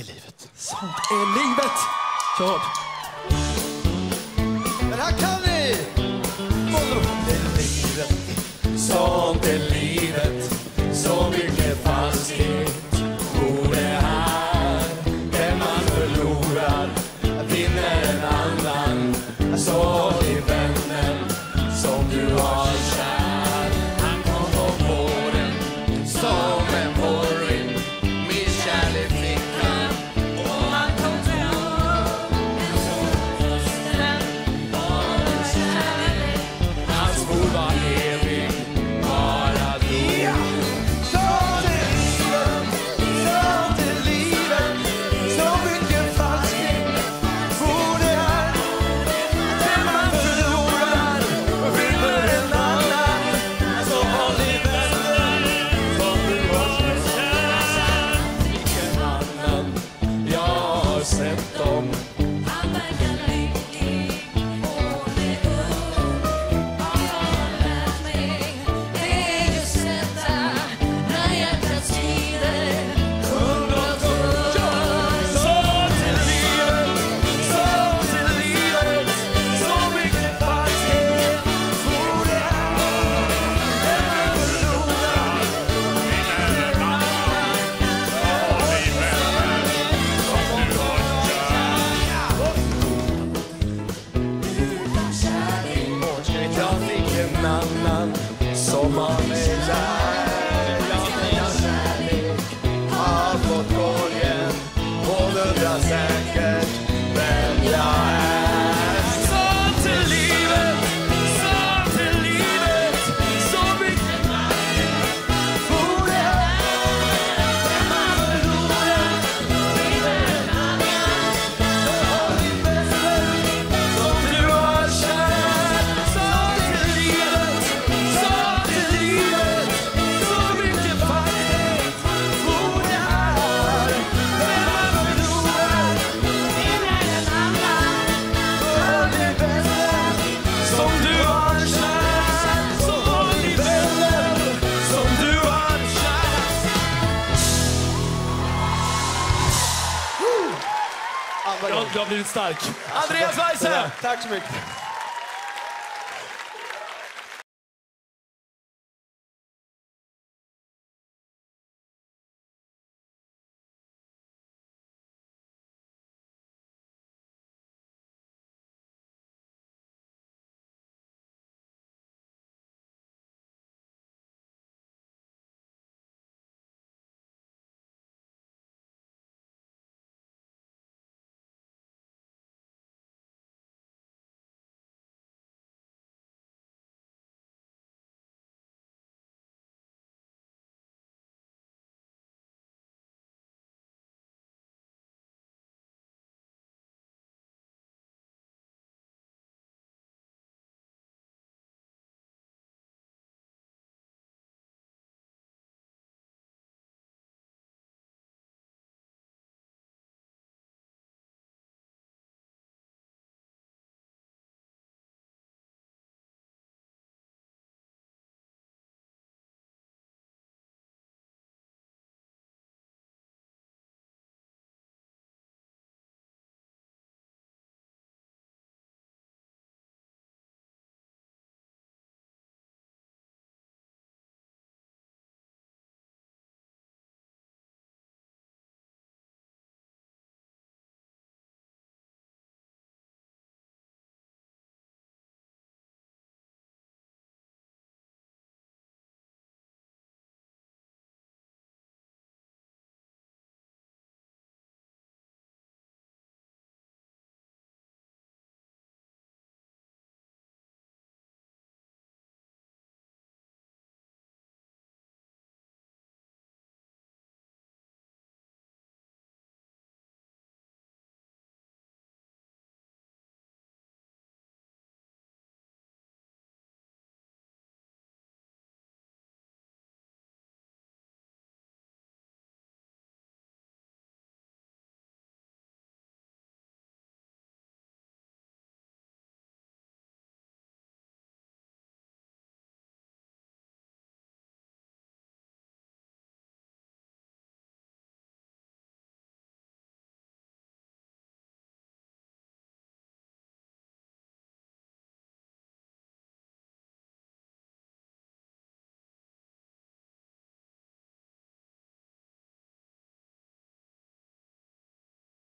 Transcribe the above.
är livet. Sånt är livet! Kör! Det här kan ni! Sånt är livet, sånt är livet Så mycket falskhet bor det här Det man förlorar vinner en annan Så det Somaliza. Du har blivit stark. Andreas Weise! Tack så mycket.